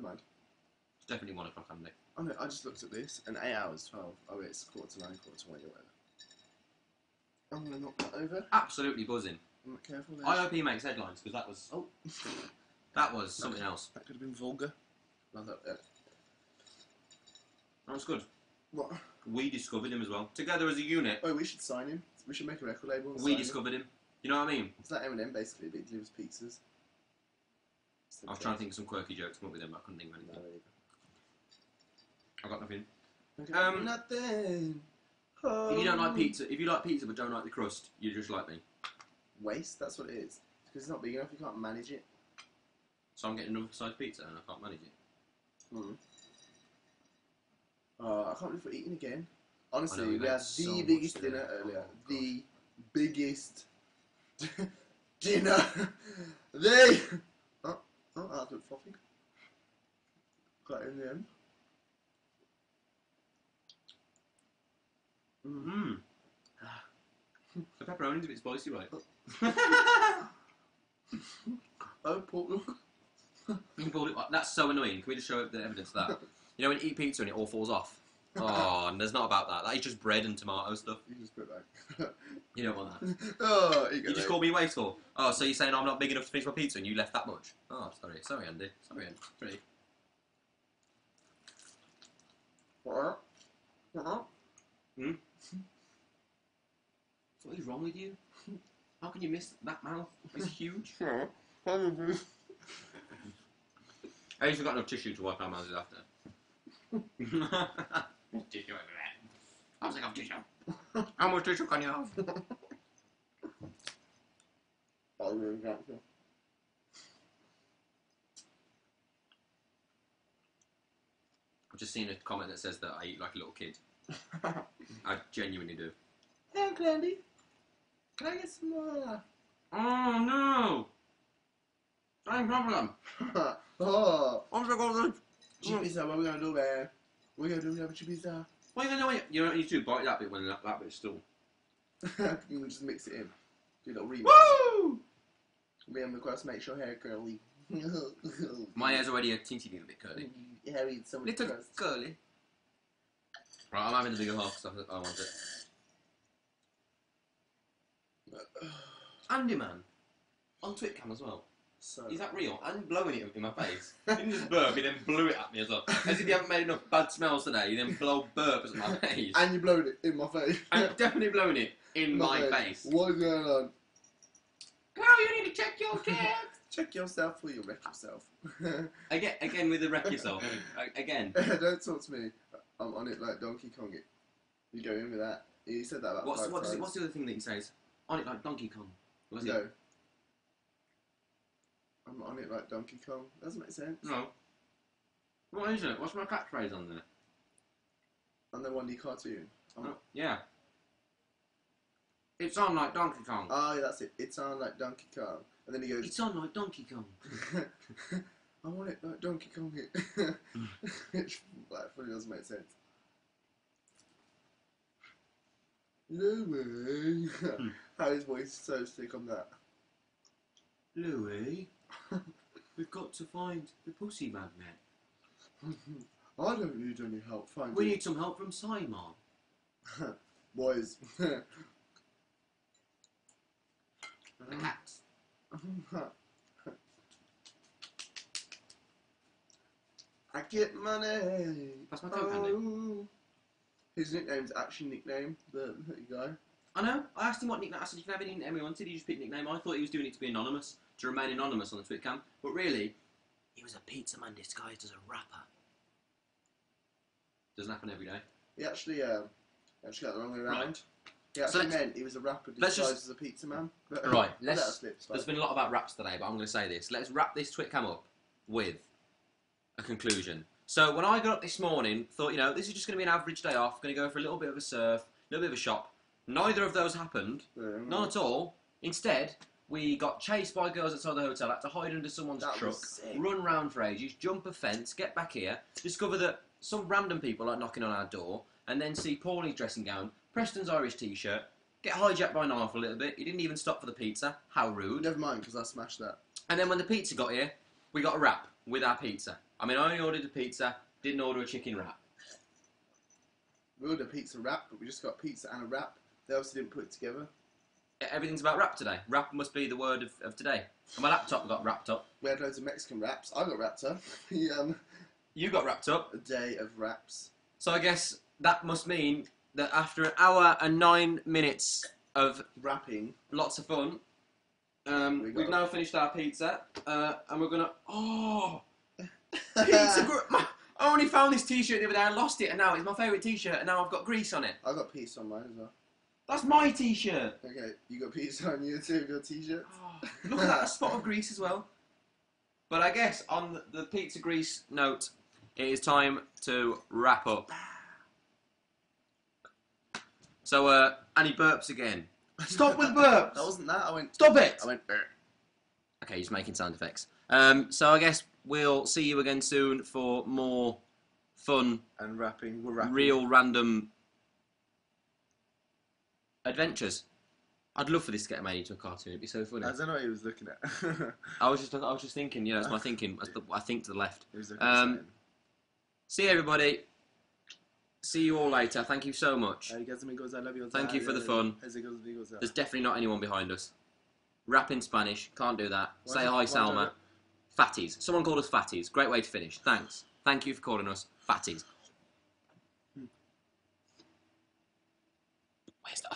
Never mind. It's definitely one o'clock, Andy. Oh no, I just looked at this, and eight hours, twelve. Oh wait, it's quarter to nine, quarter to one, or whatever. I'm gonna knock that over. Absolutely buzzing. I'm not careful there. I hope he makes headlines because that was Oh, that was something else. that could have been vulgar. No, that, uh, That was good. what? We discovered him as well. Together as a unit, Oh, we should sign him. We should make a record label. And we sign discovered him. You know what I mean? It's like Eminem, basically, but he delivers pizzas. I was trying to think of some quirky jokes to come up with him, but I couldn't think of anything. I got nothing. okay. Um, nothing. If you don't like Oh. pizza, if you like pizza but don't like the crust, you're just like me. waste, that's what it is. Because it's not big enough, you can't manage it. So I'm getting another size pizza and I can't manage it. Oh, I can't believe we're eating again. Honestly, I know, we we had had so the much biggest today. dinner earlier. Oh, the biggest dinner. the. Oh, that's a fluffy. Got it in the end. Mm. Mmm. the pepperoni's a bit spicy, right? Oh, pork. You can pull it. That's so annoying. Can we just show the evidence of that? You know when you eat pizza and it all falls off. Oh, and there's not about that. That is just bread and tomato stuff. You just put it back. You don't want that. oh, you, You just called me wasteful. Oh, so you're saying I'm not big enough to finish my pizza and you left that much? Oh, sorry, sorry, Andy. Sorry, Andy. Sorry. What? What? What is wrong with you? How can you miss that mouth? It's huge. Sure. Probably. I used got enough tissue to wipe our mouths after. Tissue everywhere. I was like, I'm tissue. How much tissue can you have? Oh, really, that's it. I've just seen a comment that says that I eat like a little kid. I genuinely do. Hey, Uncle Andy. Can I get some more? Oh no! Same problem. oh, I'm so good. cheap pizza. What are we gonna do, man? What are we gonna do? We have a cheap pizza. What are you gonna do? You don't need to bite that bit when that, that bit's still. you can just mix it in. Do a little remix. Woo! The cross makes your hair curly. My hair's already a teensy little bit curly. Harry, it's so much Little crust. curly. Right, I'm having the bigger half because I, I want it. Andy man, on Twitcam as well. So, Is that real? And blowing it in my face. He didn't just burp, he then blew it at me as well. As if you haven't made enough bad smells today, you then blow burps at my face. and you blowed it in my face. I'm definitely blowing it in my face. What is going on? Girl, you need to check your chair. Check yourself or you'll wreck yourself. Again, again with the wreck yourself. Again. Don't talk to me. I'm on it like Donkey Kong. It. You go in with that. You said that about What's, five what's, times. what's the other thing that he says? On it like Donkey Kong. What's no. it? I'm on it like Donkey Kong. Doesn't make sense. No. What is it? What's my catchphrase on there? On the one D cartoon. I'm- Oh, yeah. It's on like Donkey Kong. Oh, yeah, that's it. It's on like Donkey Kong. And then he goes, It's on like Donkey Kong. I want it like Donkey Kong. It. it's like fully doesn't make sense. No way. How his voice is so sick on that. Louis, we've got to find the pussy magnet. I don't need any help finding We need some help from Simon. boys. The cats. I get money. That's my coat. Oh. His nickname's actually nickname, the, the guy. I know. I asked him what nickname. I said, "You can have any nickname you wanted." He just picked nickname. I thought he was doing it to be anonymous, to remain anonymous on the Twitcam. But really, he was a pizza man disguised as a rapper. Doesn't happen every day. He actually, um, actually got the wrong way around. Right. He actually meant he was a rapper disguised just- as a pizza man. But, Right, let let's- it's There's been a lot about raps today, but I'm going to say this. Let's wrap this Twitcam up with a conclusion. So when I got up this morning, thought, you know, this is just going to be an average day off. Going to go for a little bit of a surf, a little bit of a shop. Neither of those happened. Yeah, None at all. Instead, we got chased by girls outside the hotel, had to hide under someone's That was truck, sick. run round for ages, jump a fence, get back here, discover that some random people are knocking on our door, and then see Paulie's dressing gown, Preston's Irish t-shirt, get hijacked by Niall for a little bit. He didn't even stop for the pizza. How rude. Never mind, because I smashed that. And then when the pizza got here, we got a wrap with our pizza. I mean, I only ordered a pizza. Didn't order a chicken wrap. We ordered a pizza wrap, but we just got pizza and a wrap. They obviously didn't put it together. Everything's about rap today. Rap must be the word of, of today. And my laptop got wrapped up. We had loads of Mexican raps. I got wrapped up. the, um, You got wrapped up. a day of raps. So I guess that must mean that after an hour and nine minutes of Wrapping. lots of fun, um, we we've now finished our pizza, uh, and we're gonna. Oh, pizza! gr- my- I only found this T-shirt the other day. I lost it, and now it's my favourite T-shirt, and now I've got grease on it. I got pizza on mine as well. That's my T-shirt. Okay, you got pizza on you too, your t-shirt? Oh, look at that spot of grease as well. But I guess on the, the pizza grease note, it is time to wrap up. So, uh, any burps again? Stop with burps. That wasn't that. I went. Stop it. I went. "Er." Okay, he's making sound effects. Um, so I guess we'll see you again soon for more fun, And wrapping. We're wrapping. real random adventures. I'd love for this to get made into a cartoon. It'd be so funny. I don't know what he was looking at. I was just, I was just thinking. You know, it's my thinking. That's the- I think to the left. he was looking Um. See everybody. See you all later. Thank you so much. Hey, guys, amigos, I love you. Thank you for the fun. Hey, amigos, amigos. There's definitely not anyone behind us. Rap in Spanish. Can't do that. Why Say hi, Salma. Fatties. Someone called us fatties. Great way to finish. Thanks. Thank you for calling us fatties. Where's the